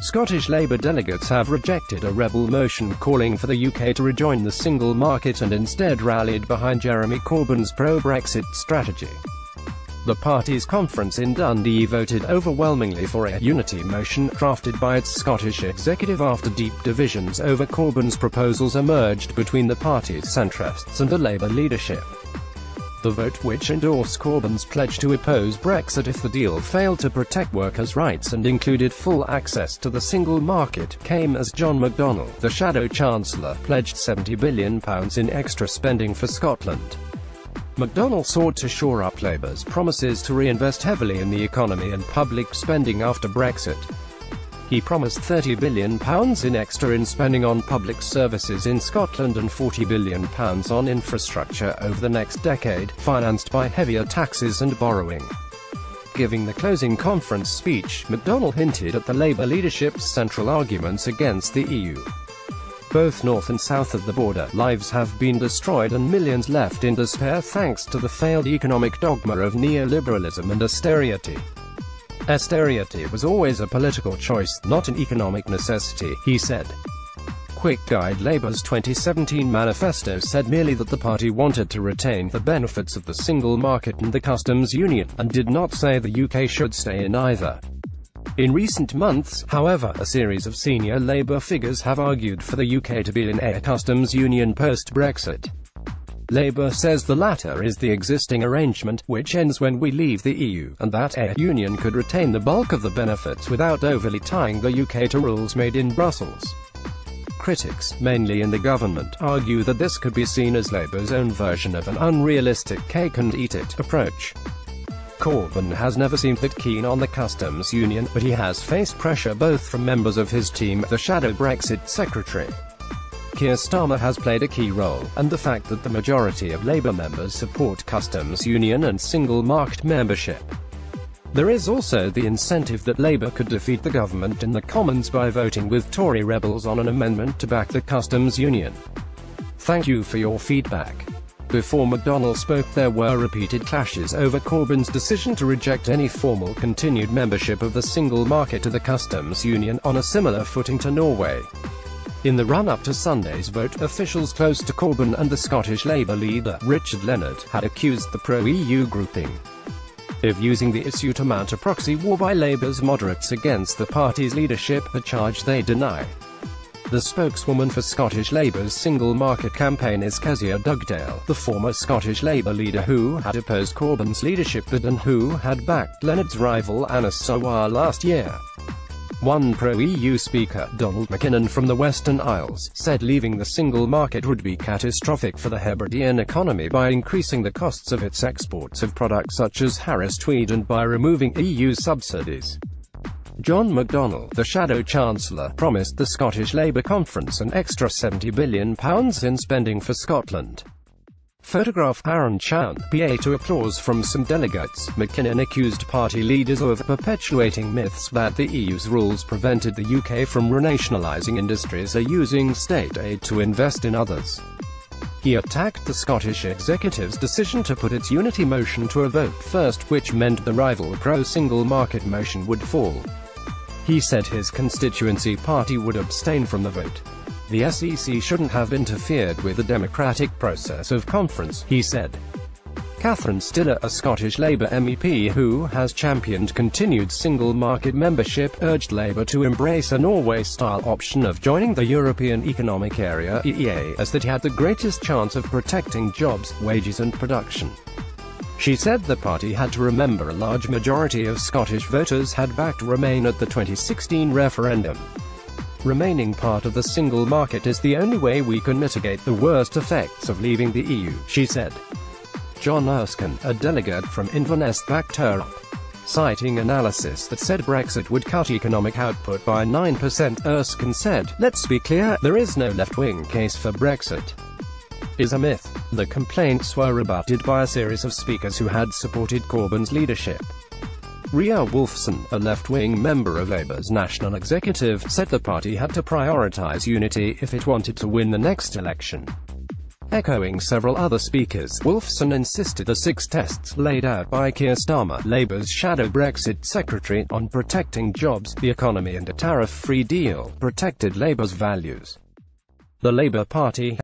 Scottish Labour delegates have rejected a rebel motion calling for the UK to rejoin the single market and instead rallied behind Jeremy Corbyn's pro-Brexit strategy. The party's conference in Dundee voted overwhelmingly for a unity motion crafted by its Scottish executive after deep divisions over Corbyn's proposals emerged between the party's centrists and the Labour leadership. The vote which endorsed Corbyn's pledge to oppose Brexit if the deal failed to protect workers' rights and included full access to the single market, came as John McDonnell, the Shadow Chancellor, pledged £70 billion in extra spending for Scotland. McDonnell sought to shore up Labour's promises to reinvest heavily in the economy and public spending after Brexit. He promised £30 billion in extra in spending on public services in Scotland and £40 billion on infrastructure over the next decade, financed by heavier taxes and borrowing. Giving the closing conference speech, McDonnell hinted at the Labour leadership's central arguments against the EU both north and south of the border, lives have been destroyed and millions left in despair thanks to the failed economic dogma of neoliberalism and austerity. Austerity was always a political choice, not an economic necessity, he said. Quick Guide Labour's 2017 manifesto said merely that the party wanted to retain the benefits of the single market and the customs union, and did not say the UK should stay in either. In recent months, however, a series of senior Labour figures have argued for the UK to be in a customs union post-Brexit. Labour says the latter is the existing arrangement, which ends when we leave the EU, and that a union could retain the bulk of the benefits without overly tying the UK to rules made in Brussels. Critics, mainly in the government, argue that this could be seen as Labour's own version of an unrealistic cake-and-eat-it approach. Corbyn has never seemed that keen on the customs union, but he has faced pressure both from members of his team, the shadow Brexit secretary. Keir Starmer has played a key role, and the fact that the majority of Labour members support customs union and single market membership. There is also the incentive that Labour could defeat the government in the Commons by voting with Tory rebels on an amendment to back the customs union. Thank you for your feedback. Before McDonnell spoke there were repeated clashes over Corbyn's decision to reject any formal continued membership of the single market to the customs union, on a similar footing to Norway. In the run-up to Sunday's vote, officials close to Corbyn and the Scottish Labour leader, Richard Leonard, had accused the pro-EU grouping of using the issue to mount a proxy war by Labour's moderates against the party's leadership, a charge they deny. The spokeswoman for Scottish Labour's single market campaign is Kezia Dugdale, the former Scottish Labour leader who had opposed Corbyn's leadership but and who had backed Leonard's rival Anas Sarwar last year. One pro-EU speaker, Donald Mackinnon from the Western Isles, said leaving the single market would be catastrophic for the Hebridean economy by increasing the costs of its exports of products such as Harris tweed and by removing EU subsidies. John McDonnell, the Shadow Chancellor, promised the Scottish Labour Conference an extra £70 billion in spending for Scotland. Photograph Aaron Chown, PA to applause from some delegates. Mackinnon accused party leaders of perpetuating myths that the EU's rules prevented the UK from renationalising industries or using state aid to invest in others. He attacked the Scottish Executive's decision to put its unity motion to a vote first, which meant the rival pro-single market motion would fall. He said his constituency party would abstain from the vote. The SEC shouldn't have interfered with the democratic process of conference, he said. Catherine Stihler, a Scottish Labour MEP who has championed continued single-market membership, urged Labour to embrace a Norway-style option of joining the European Economic Area EEA, as that had the greatest chance of protecting jobs, wages and production. She said the party had to remember a large majority of Scottish voters had backed Remain at the 2016 referendum. Remaining part of the single market is the only way we can mitigate the worst effects of leaving the EU, she said. John Erskine, a delegate from Inverness backed her up. Citing analysis that said Brexit would cut economic output by 9%, Erskine said, Let's be clear, there is no left-wing case for Brexit is a myth. The complaints were rebutted by a series of speakers who had supported Corbyn's leadership. Rhea Wolfson, a left-wing member of Labour's national executive, said the party had to prioritise unity if it wanted to win the next election. Echoing several other speakers, Wolfson insisted the six tests laid out by Keir Starmer, Labour's shadow Brexit secretary, on protecting jobs, the economy and a tariff-free deal, protected Labour's values. The Labour Party